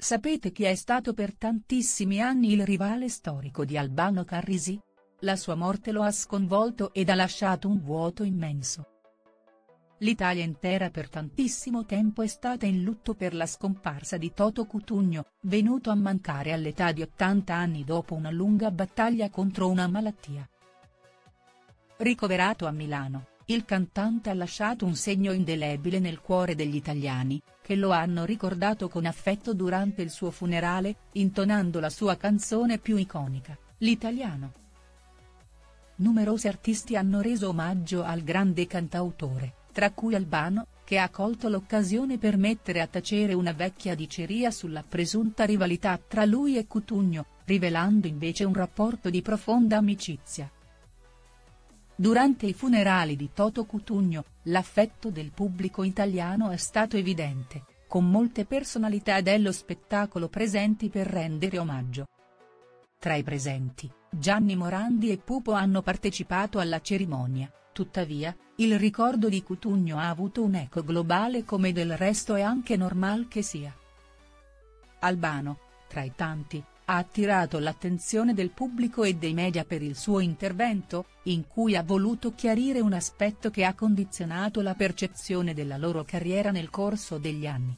Sapete chi è stato per tantissimi anni il rivale storico di Albano Carrisi? La sua morte lo ha sconvolto ed ha lasciato un vuoto immenso. L'Italia intera per tantissimo tempo è stata in lutto per la scomparsa di Toto Cutugno, venuto a mancare all'età di 80 anni dopo una lunga battaglia contro una malattia. Ricoverato a Milano, il cantante ha lasciato un segno indelebile nel cuore degli italiani, che lo hanno ricordato con affetto durante il suo funerale, intonando la sua canzone più iconica, L'Italiano. Numerosi artisti hanno reso omaggio al grande cantautore tra cui Albano, che ha colto l'occasione per mettere a tacere una vecchia diceria sulla presunta rivalità tra lui e Cutugno, rivelando invece un rapporto di profonda amicizia. Durante i funerali di Toto Cutugno, l'affetto del pubblico italiano è stato evidente, con molte personalità dello spettacolo presenti per rendere omaggio. Tra i presenti, Gianni Morandi e Pupo hanno partecipato alla cerimonia, tuttavia, il ricordo di Cutugno ha avuto un eco globale come del resto è anche normal che sia. Albano, tra i tanti, ha attirato l'attenzione del pubblico e dei media per il suo intervento, in cui ha voluto chiarire un aspetto che ha condizionato la percezione della loro carriera nel corso degli anni.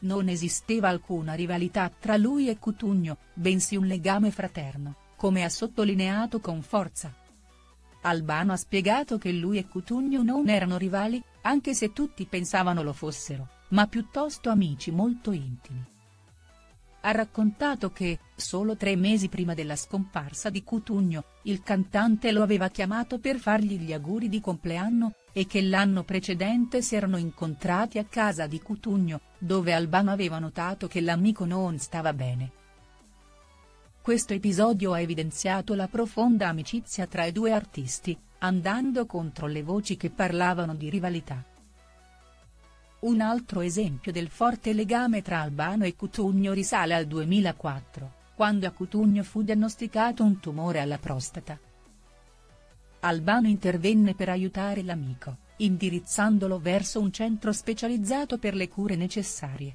Non esisteva alcuna rivalità tra lui e Cutugno, bensì un legame fraterno, come ha sottolineato con forza. Albano ha spiegato che lui e Cutugno non erano rivali, anche se tutti pensavano lo fossero, ma piuttosto amici molto intimi. Ha raccontato che, solo tre mesi prima della scomparsa di Cutugno, il cantante lo aveva chiamato per fargli gli auguri di compleanno, e che l'anno precedente si erano incontrati a casa di Cutugno, dove Albano aveva notato che l'amico non stava bene. Questo episodio ha evidenziato la profonda amicizia tra i due artisti, andando contro le voci che parlavano di rivalità. Un altro esempio del forte legame tra Albano e Cutugno risale al 2004, quando a Cutugno fu diagnosticato un tumore alla prostata. Albano intervenne per aiutare l'amico, indirizzandolo verso un centro specializzato per le cure necessarie.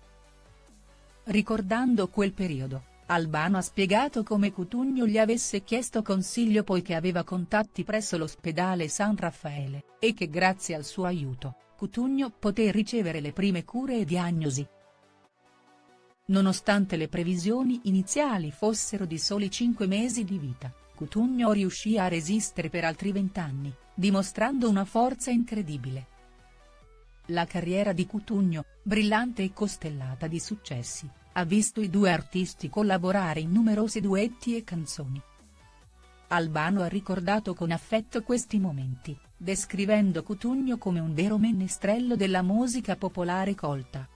Ricordando quel periodo, Albano ha spiegato come Cutugno gli avesse chiesto consiglio poiché aveva contatti presso l'ospedale San Raffaele, e che grazie al suo aiuto, Cutugno poté ricevere le prime cure e diagnosi. Nonostante le previsioni iniziali fossero di soli cinque mesi di vita, Cutugno riuscì a resistere per altri vent'anni, dimostrando una forza incredibile. La carriera di Cutugno, brillante e costellata di successi, ha visto i due artisti collaborare in numerosi duetti e canzoni. Albano ha ricordato con affetto questi momenti, descrivendo Cutugno come un vero menestrello della musica popolare colta.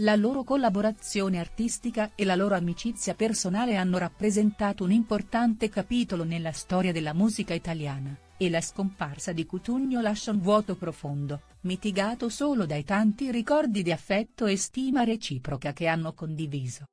La loro collaborazione artistica e la loro amicizia personale hanno rappresentato un importante capitolo nella storia della musica italiana e la scomparsa di Cutugno lascia un vuoto profondo, mitigato solo dai tanti ricordi di affetto e stima reciproca che hanno condiviso.